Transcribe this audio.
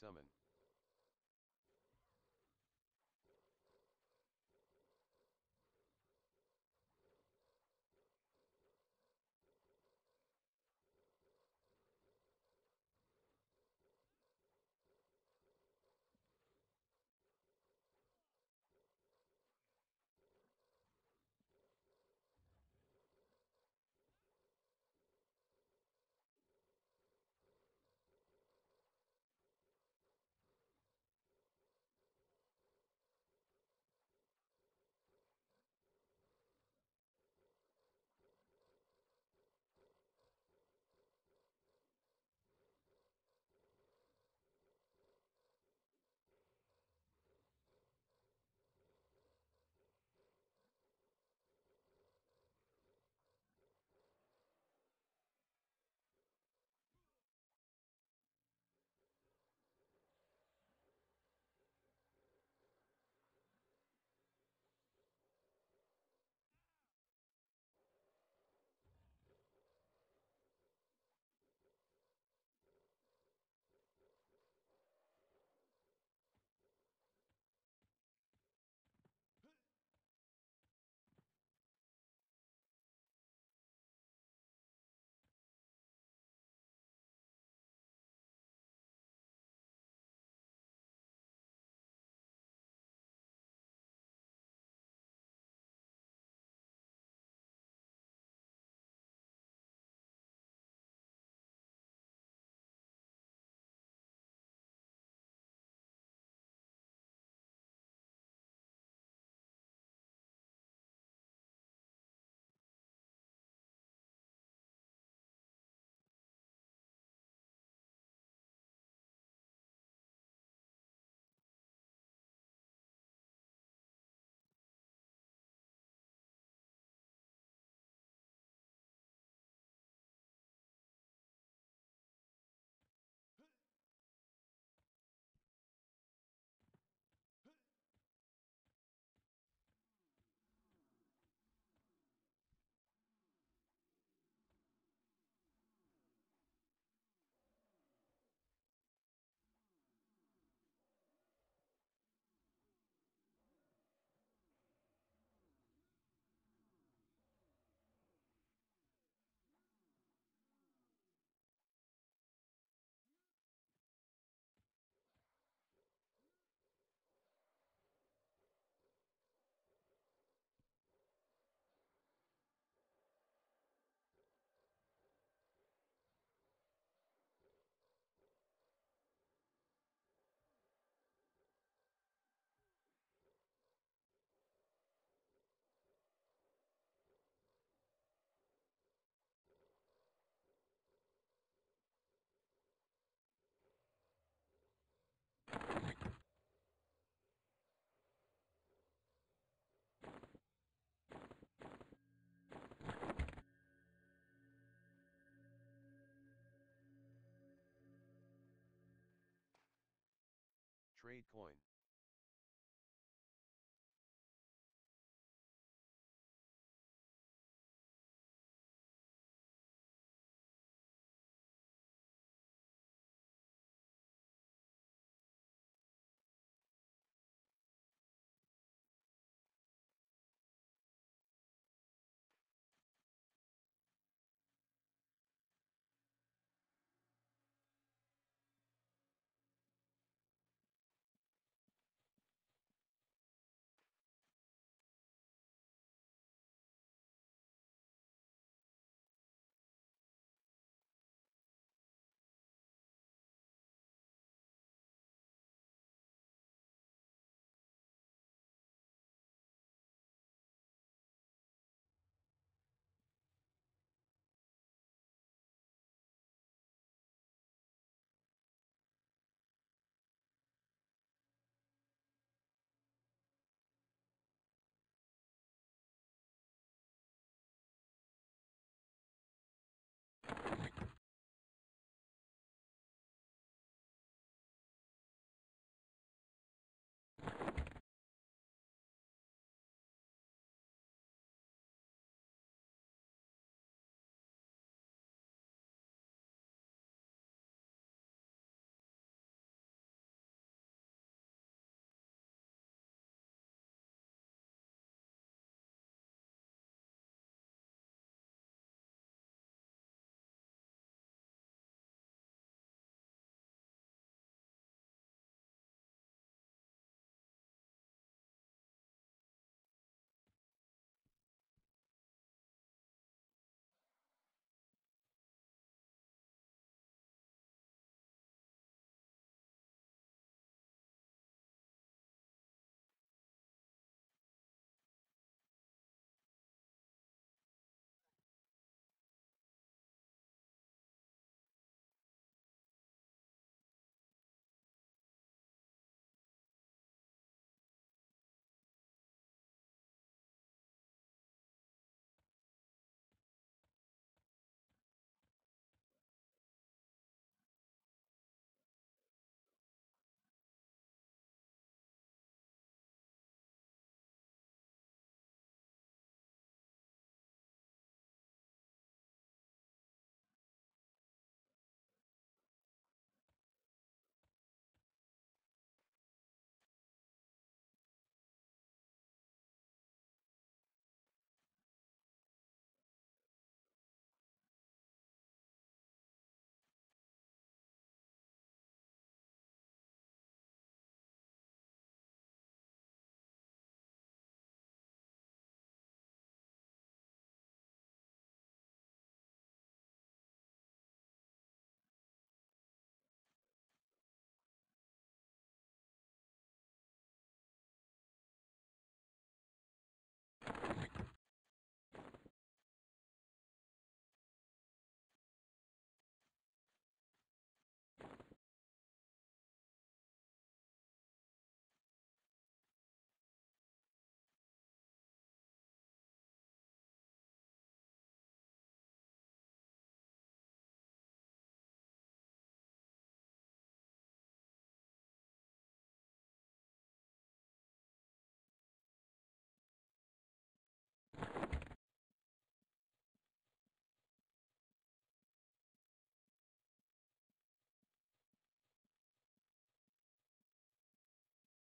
summon. Trade coin.